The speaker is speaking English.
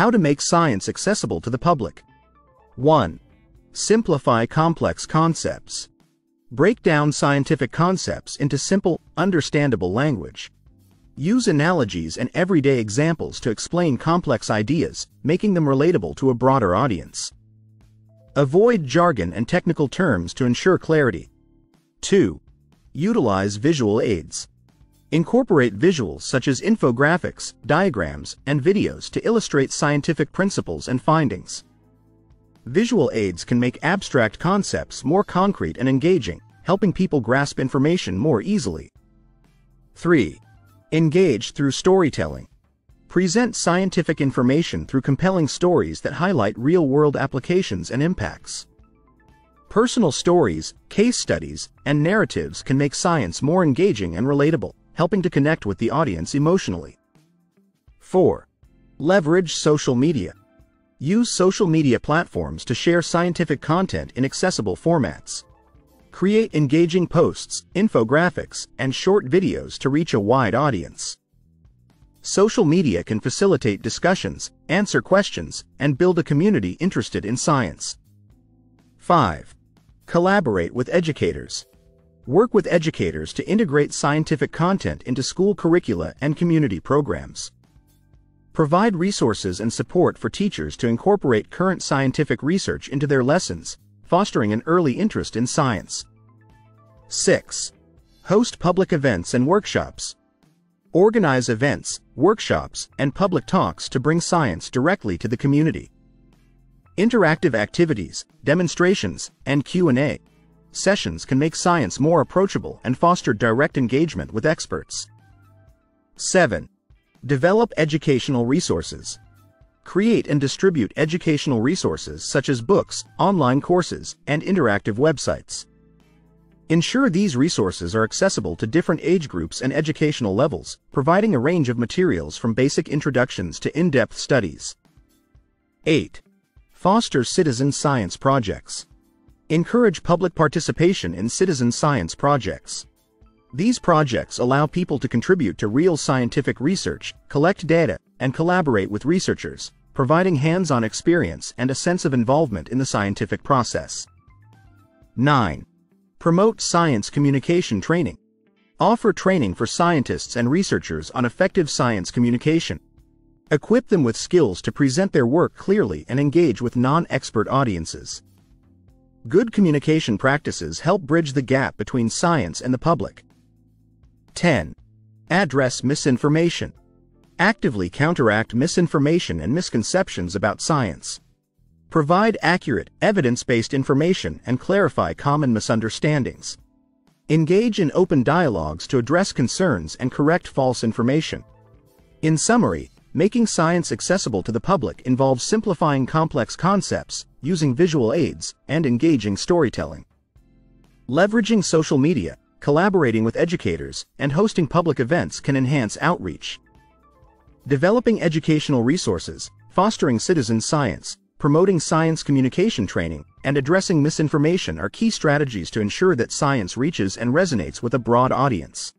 How to make science accessible to the public. 1. Simplify complex concepts. Break down scientific concepts into simple, understandable language. Use analogies and everyday examples to explain complex ideas, making them relatable to a broader audience. Avoid jargon and technical terms to ensure clarity. 2. Utilize visual aids. Incorporate visuals such as infographics, diagrams, and videos to illustrate scientific principles and findings. Visual aids can make abstract concepts more concrete and engaging, helping people grasp information more easily. 3. Engage through storytelling. Present scientific information through compelling stories that highlight real-world applications and impacts. Personal stories, case studies, and narratives can make science more engaging and relatable, helping to connect with the audience emotionally. 4. Leverage social media. Use social media platforms to share scientific content in accessible formats. Create engaging posts, infographics, and short videos to reach a wide audience. Social media can facilitate discussions, answer questions, and build a community interested in science. 5. Collaborate with educators. Work with educators to integrate scientific content into school curricula and community programs. Provide resources and support for teachers to incorporate current scientific research into their lessons, fostering an early interest in science. 6. Host public events and workshops. Organize events, workshops, and public talks to bring science directly to the community. Interactive activities, demonstrations, and Q&A sessions can make science more approachable and foster direct engagement with experts. 7. Develop educational resources. Create and distribute educational resources such as books, online courses, and interactive websites. Ensure these resources are accessible to different age groups and educational levels, providing a range of materials from basic introductions to in-depth studies. 8. Foster citizen science projects. Encourage public participation in citizen science projects. These projects allow people to contribute to real scientific research, collect data, and collaborate with researchers, providing hands-on experience and a sense of involvement in the scientific process. 9. Promote science communication training. Offer training for scientists and researchers on effective science communication. Equip them with skills to present their work clearly and engage with non-expert audiences. Good communication practices help bridge the gap between science and the public. 10. Address misinformation. Actively counteract misinformation and misconceptions about science. Provide accurate, evidence-based information and clarify common misunderstandings. Engage in open dialogues to address concerns and correct false information. In summary, making science accessible to the public involves simplifying complex concepts, using visual aids, and engaging storytelling. Leveraging social media, collaborating with educators, and hosting public events can enhance outreach. Developing educational resources, fostering citizen science, promoting science communication training, and addressing misinformation are key strategies to ensure that science reaches and resonates with a broad audience.